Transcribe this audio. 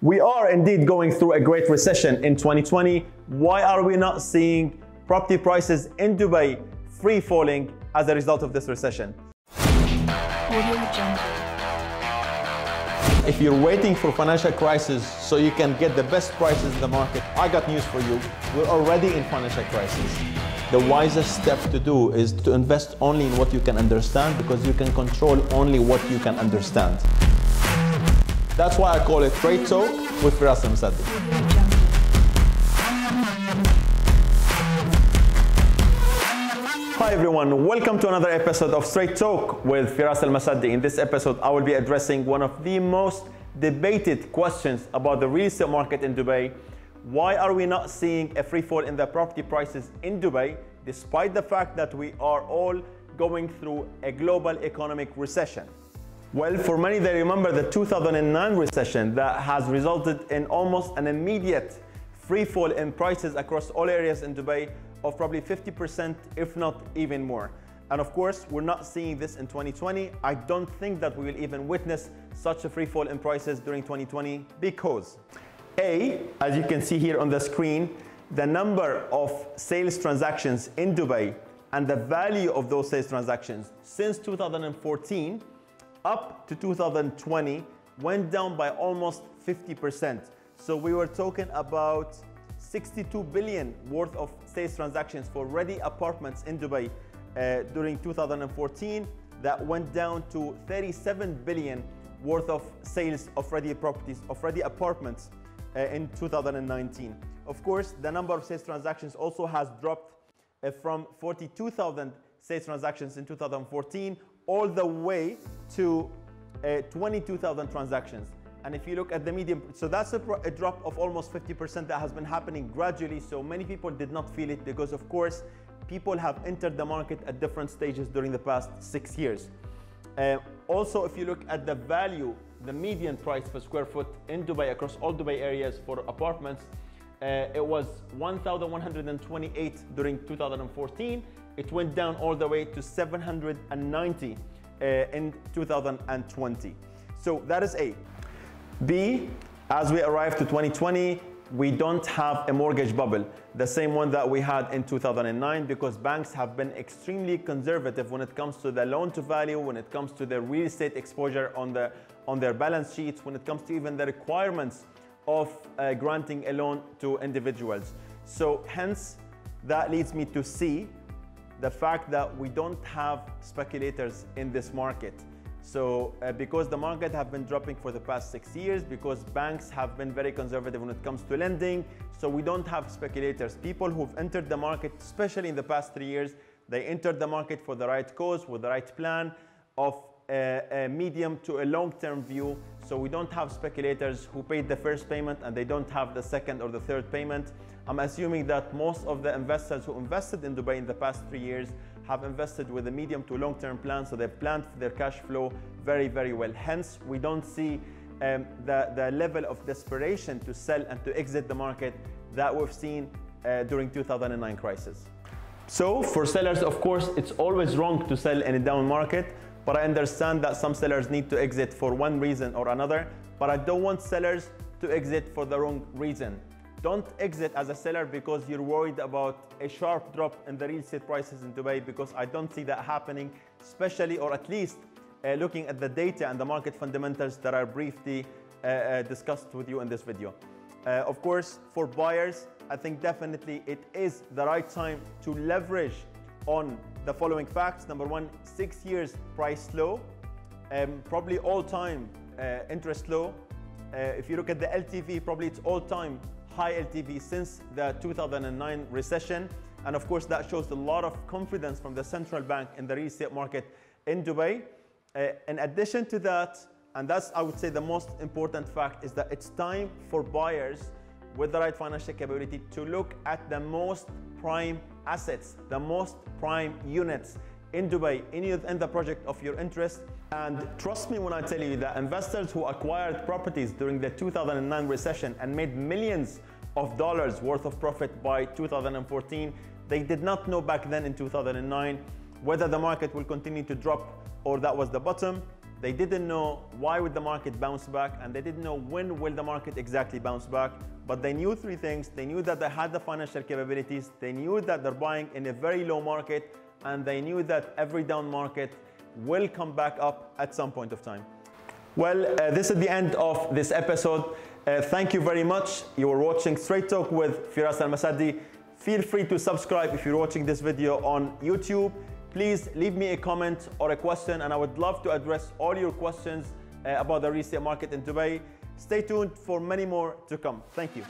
We are indeed going through a great recession in 2020. Why are we not seeing property prices in Dubai free falling as a result of this recession? If you're waiting for financial crisis so you can get the best prices in the market, I got news for you. We're already in financial crisis. The wisest step to do is to invest only in what you can understand because you can control only what you can understand. That's why I call it straight Talk with Firas Al-Msaddi. Hi everyone, welcome to another episode of Straight Talk with Firas Al-Msaddi. In this episode, I will be addressing one of the most debated questions about the real estate market in Dubai. Why are we not seeing a free fall in the property prices in Dubai, despite the fact that we are all going through a global economic recession? Well, for many, they remember the 2009 recession that has resulted in almost an immediate free fall in prices across all areas in Dubai of probably 50%, if not even more. And of course, we're not seeing this in 2020. I don't think that we will even witness such a free fall in prices during 2020 because A, as you can see here on the screen, the number of sales transactions in Dubai and the value of those sales transactions since 2014 up to 2020 went down by almost 50%. So we were talking about 62 billion worth of sales transactions for ready apartments in Dubai uh, during 2014 that went down to 37 billion worth of sales of ready properties, of ready apartments uh, in 2019. Of course, the number of sales transactions also has dropped uh, from 42,000 sales transactions in 2014 all the way to uh, 22,000 transactions. And if you look at the median, so that's a, a, drop of almost 50% that has been happening gradually. So many people did not feel it because, of course, people have entered the market at different stages during the past six years. Uh, also, if you look at the value, the median price per square foot in Dubai across all Dubai areas for apartments, uh, it was 1,128 during 2014 it went down all the way to 790 uh, in 2020. So that is A. B, as we arrive to 2020, we don't have a mortgage bubble, the same one that we had in 2009, because banks have been extremely conservative when it comes to the loan to value, when it comes to the real estate exposure on, the, on their balance sheets, when it comes to even the requirements of uh, granting a loan to individuals. So hence, that leads me to C, the fact that we don't have speculators in this market. So uh, because the market have been dropping for the past six years, because banks have been very conservative when it comes to lending, so we don't have speculators. People who've entered the market, especially in the past three years, they entered the market for the right cause, with the right plan of a, medium to a long-term view. So we don't have speculators who paid the first payment and they don't have the second or the third payment. I'm assuming that most of the investors who invested in Dubai in the past three years have invested with a medium to long-term plan, so they've planned their cash flow very, very well. Hence, we don't see um, the, the level of desperation to sell and to exit the market that we've seen uh, during 2009 crisis. So for sellers, of course, it's always wrong to sell in a down market, but I understand that some sellers need to exit for one reason or another, but I don't want sellers to exit for the wrong reason. Don't exit as a seller because you're worried about a sharp drop in the real estate prices in Dubai because I don't see that happening, especially or at least uh, looking at the data and the market fundamentals that are briefly uh, uh, discussed with you in this video. Uh, of course, for buyers, I think definitely it is the right time to leverage on the following facts. Number one, six years price low, um, probably all time uh, interest low. Uh, if you look at the LTV, probably it's all time high LTV since the 2009 recession. And of course, that shows a lot of confidence from the central bank in the real estate market in Dubai. Uh, in addition to that, and that's, I would say, the most important fact is that it's time for buyers with the right financial capability to look at the most prime assets, the most prime units in Dubai, in, in the project of your interest. And trust me when I tell you that investors who acquired properties during the 2009 recession and made millions of dollars worth of profit by 2014, they did not know back then in 2009 whether the market will continue to drop or that was the bottom. They didn't know why would the market bounce back and they didn't know when will the market exactly bounce back. But they knew three things. They knew that they had the financial capabilities. They knew that they're buying in a very low market and they knew that every down market will come back up at some point of time. Well, uh, this is the end of this episode. Uh, thank you very much. You were watching Straight Talk with Firas Al Msaddi. Feel free to subscribe if you're watching this video on YouTube. Please leave me a comment or a question and I would love to address all your questions uh, about the real estate market in Dubai. Stay tuned for many more to come. Thank you.